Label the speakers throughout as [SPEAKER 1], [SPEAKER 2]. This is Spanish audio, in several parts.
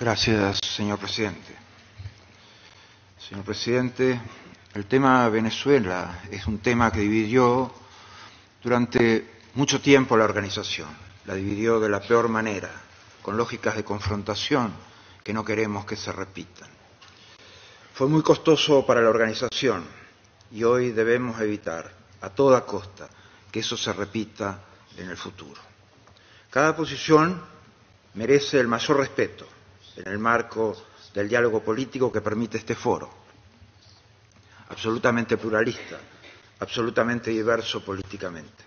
[SPEAKER 1] Gracias, señor presidente. Señor presidente, el tema Venezuela es un tema que dividió durante mucho tiempo la organización. La dividió de la peor manera, con lógicas de confrontación que no queremos que se repitan. Fue muy costoso para la organización y hoy debemos evitar a toda costa que eso se repita en el futuro. Cada posición merece el mayor respeto en el marco del diálogo político que permite este foro, absolutamente pluralista, absolutamente diverso políticamente.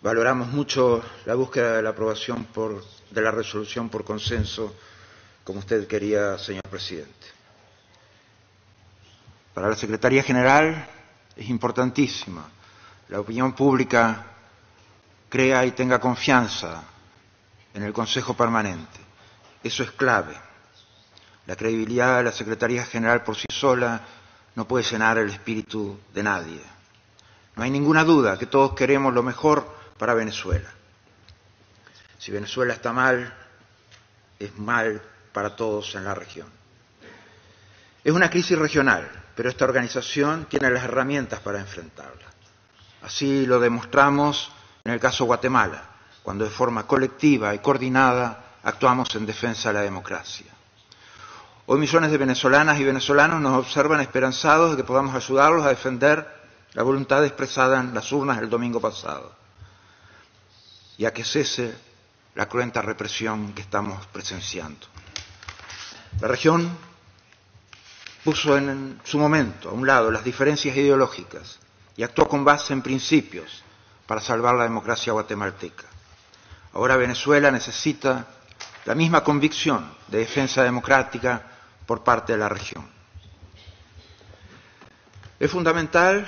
[SPEAKER 1] Valoramos mucho la búsqueda de la aprobación de la resolución por consenso, como usted quería, señor presidente. Para la Secretaría General es importantísima. La opinión pública crea y tenga confianza en el Consejo Permanente. Eso es clave. La credibilidad de la Secretaría General por sí sola no puede llenar el espíritu de nadie. No hay ninguna duda que todos queremos lo mejor para Venezuela. Si Venezuela está mal, es mal para todos en la región. Es una crisis regional, pero esta organización tiene las herramientas para enfrentarla. Así lo demostramos en el caso Guatemala, cuando de forma colectiva y coordinada actuamos en defensa de la democracia. Hoy millones de venezolanas y venezolanos nos observan esperanzados de que podamos ayudarlos a defender la voluntad expresada en las urnas el domingo pasado y a que cese la cruenta represión que estamos presenciando. La región puso en su momento a un lado las diferencias ideológicas y actuó con base en principios para salvar la democracia guatemalteca. Ahora Venezuela necesita la misma convicción de defensa democrática por parte de la región. Es fundamental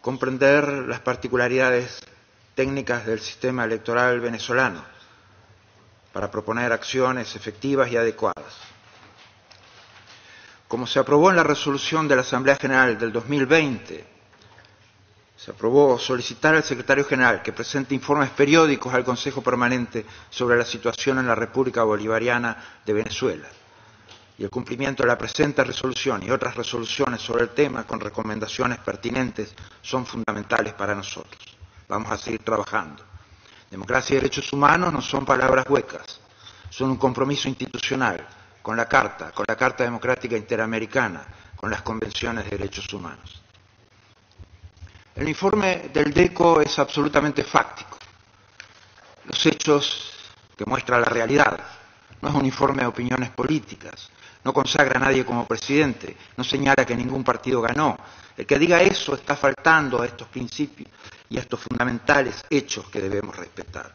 [SPEAKER 1] comprender las particularidades técnicas del sistema electoral venezolano para proponer acciones efectivas y adecuadas. Como se aprobó en la resolución de la Asamblea General del 2020, se aprobó solicitar al secretario general que presente informes periódicos al Consejo Permanente sobre la situación en la República Bolivariana de Venezuela. Y el cumplimiento de la presente resolución y otras resoluciones sobre el tema con recomendaciones pertinentes son fundamentales para nosotros. Vamos a seguir trabajando. Democracia y derechos humanos no son palabras huecas, son un compromiso institucional con la Carta, con la Carta Democrática Interamericana, con las convenciones de derechos humanos. El informe del DECO es absolutamente fáctico. Los hechos que muestra la realidad. No es un informe de opiniones políticas. No consagra a nadie como presidente. No señala que ningún partido ganó. El que diga eso está faltando a estos principios y a estos fundamentales hechos que debemos respetar.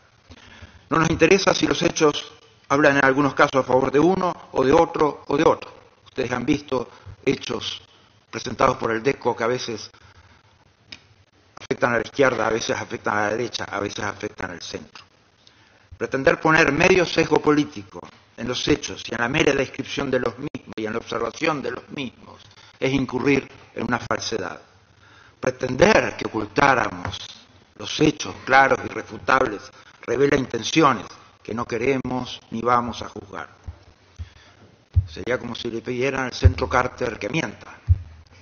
[SPEAKER 1] No nos interesa si los hechos hablan en algunos casos a favor de uno o de otro o de otro. Ustedes han visto hechos presentados por el DECO que a veces afectan a la izquierda, a veces afectan a la derecha, a veces afectan al centro. Pretender poner medio sesgo político en los hechos y en la mera descripción de los mismos y en la observación de los mismos es incurrir en una falsedad. Pretender que ocultáramos los hechos claros y refutables revela intenciones que no queremos ni vamos a juzgar. Sería como si le pidieran al centro Carter que mienta.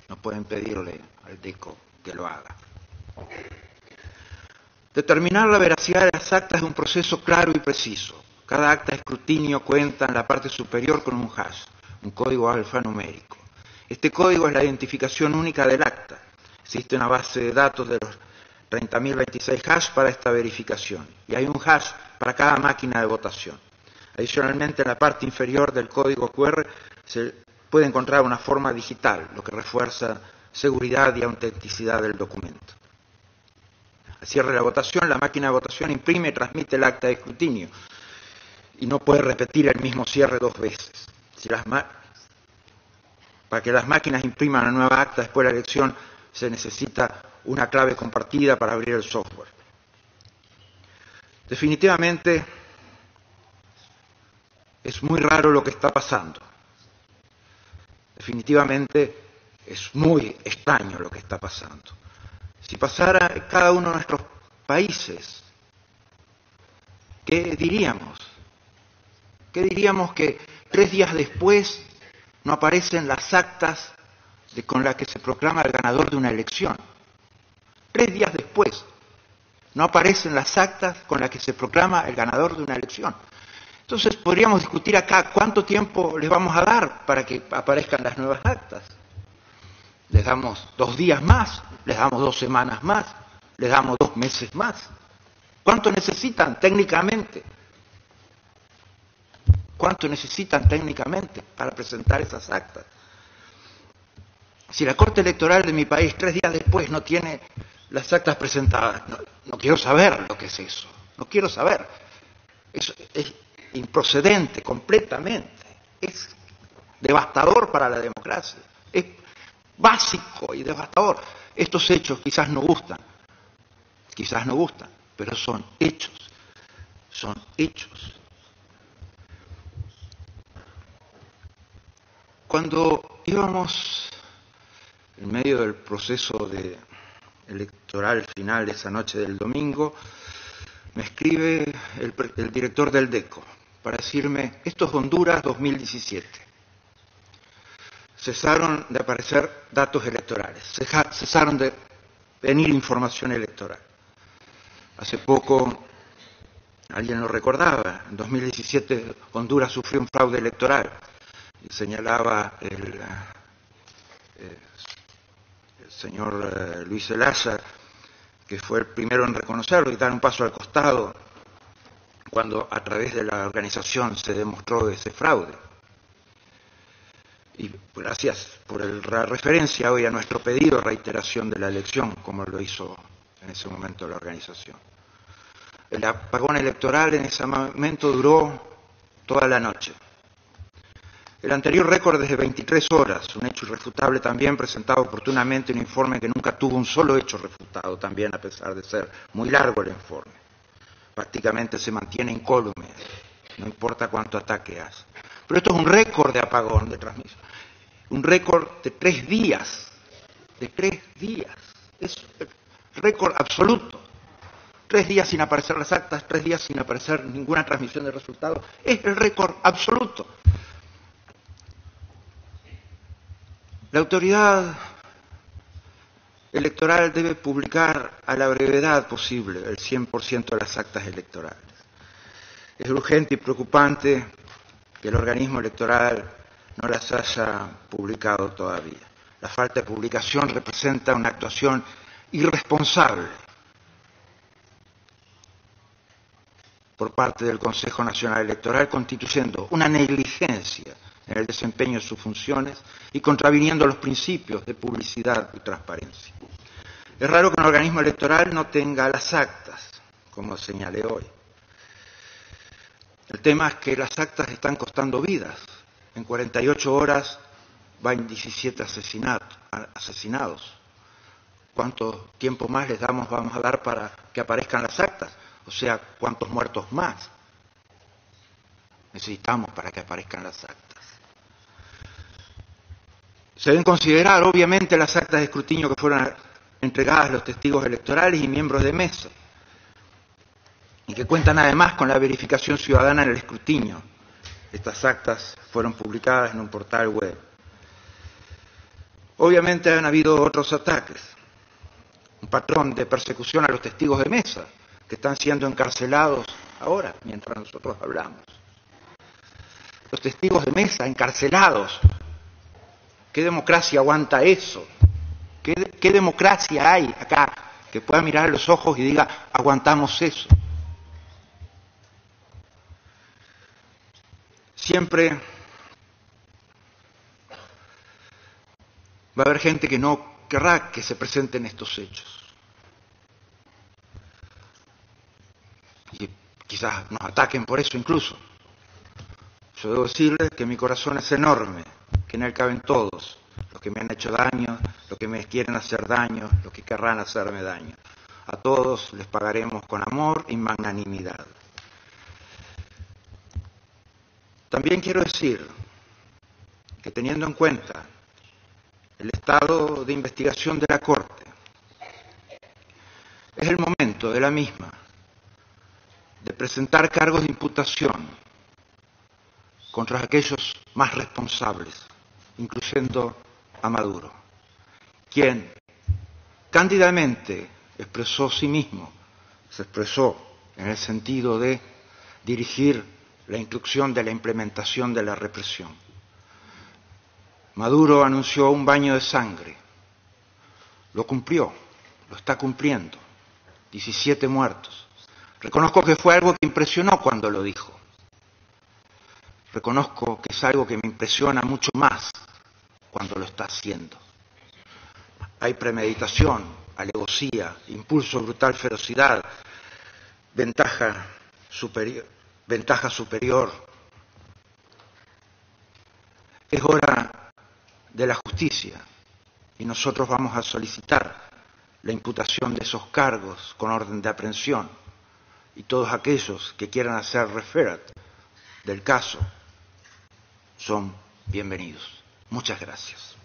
[SPEAKER 1] No pueden pedirle al DECO que lo haga. Determinar la veracidad de las actas es un proceso claro y preciso. Cada acta de escrutinio cuenta en la parte superior con un hash, un código alfanumérico. Este código es la identificación única del acta. Existe una base de datos de los 30.026 hash para esta verificación y hay un hash para cada máquina de votación. Adicionalmente, en la parte inferior del código QR se puede encontrar una forma digital, lo que refuerza seguridad y autenticidad del documento. Cierre la votación, la máquina de votación imprime y transmite el acta de escrutinio y no puede repetir el mismo cierre dos veces. para que las máquinas impriman la nueva acta después de la elección se necesita una clave compartida para abrir el software. Definitivamente es muy raro lo que está pasando. Definitivamente es muy extraño lo que está pasando. Si pasara cada uno de nuestros países, ¿qué diríamos? ¿Qué diríamos que tres días después no aparecen las actas con las que se proclama el ganador de una elección? Tres días después no aparecen las actas con las que se proclama el ganador de una elección. Entonces podríamos discutir acá cuánto tiempo les vamos a dar para que aparezcan las nuevas actas. Les damos dos días más, les damos dos semanas más, les damos dos meses más. ¿Cuánto necesitan técnicamente? ¿Cuánto necesitan técnicamente para presentar esas actas? Si la Corte Electoral de mi país tres días después no tiene las actas presentadas, no, quiero saber lo que es eso, no quiero saber. Eso es improcedente completamente, es devastador para la democracia, es básico y devastador. Estos hechos quizás no gustan, quizás no gustan, pero son hechos, son hechos. Cuando íbamos en medio del proceso de electoral final esa noche del domingo, me escribe el, el director del DECO para decirme, esto es Honduras 2017. Cesaron de aparecer datos electorales, cesaron de venir información electoral. Hace poco, alguien lo recordaba, en 2017 Honduras sufrió un fraude electoral y señalaba el, eh, señor eh, Luis Elaza, que fue el primero en reconocerlo y dar un paso al costado cuando a través de la organización se demostró ese fraude. Y gracias por la referencia hoy a nuestro pedido de reiteración de la elección, como lo hizo en ese momento la organización. El apagón electoral en ese momento duró toda la noche. El anterior récord es de 23 horas, un hecho irrefutable también, presentado oportunamente un informe que nunca tuvo un solo hecho refutado también, a pesar de ser muy largo el informe. Prácticamente se mantiene incólume, no importa cuánto ataque hace. Pero esto es un récord de apagón de transmisión, un récord de tres días, de tres días. Es récord absoluto. Tres días sin aparecer las actas, tres días sin aparecer ninguna transmisión de resultados. Es el récord absoluto. La autoridad electoral debe publicar a la brevedad posible el 100% de las actas electorales. Es urgente y preocupante que el organismo electoral no las haya publicado todavía. La falta de publicación representa una actuación irresponsable por parte del Consejo Nacional Electoral, constituyendo una negligencia en el desempeño de sus funciones y contraviniendo los principios de publicidad y transparencia. Es raro que un organismo electoral no tenga las actas, como señalé hoy. El tema es que las actas están costando vidas. En 48 horas van 17 asesinados cuánto tiempo más les damos, vamos a dar para que aparezcan las actas, o sea, cuántos muertos más necesitamos para que aparezcan las actas. Se deben considerar, obviamente, las actas de escrutinio que fueron entregadas a los testigos electorales y miembros de mesa, y que cuentan además con la verificación ciudadana en el escrutinio. Estas actas fueron publicadas en un portal web. Obviamente han habido otros ataques un patrón de persecución a los testigos de mesa, que están siendo encarcelados ahora, mientras nosotros hablamos. Los testigos de mesa encarcelados. ¿Qué democracia aguanta eso? ¿Qué, democracia hay acá que pueda mirar a los ojos y diga, aguantamos eso? Siempre va a haber gente que no querrá que se presenten estos hechos. Y quizás nos ataquen por eso incluso. Yo debo decirles que mi corazón es enorme, que en él caben todos, los que me han hecho daño, los que me quieren hacer daño, los que querrán hacerme daño. A todos les pagaremos con amor y magnanimidad. También quiero decir que teniendo en cuenta el estado de investigación de la Corte. Es el momento de la misma de presentar cargos de imputación contra aquellos más responsables, incluyendo a Maduro, quien cándidamente expresó sí mismo, se expresó en el sentido de dirigir la instrucción de la implementación de la represión. Maduro anunció un baño de sangre, lo cumplió, lo está cumpliendo, 17 muertos. Reconozco que fue algo que impresionó cuando lo dijo. Reconozco que es algo que me impresiona mucho más cuando lo está haciendo. Hay premeditación, alevosía, impulso brutal, ferocidad, ventaja superior, ventaja superior. Es hora de la justicia y nosotros vamos a solicitar la imputación de esos cargos con orden de aprehensión y todos aquellos que quieran hacer referat del caso son bienvenidos. Muchas gracias.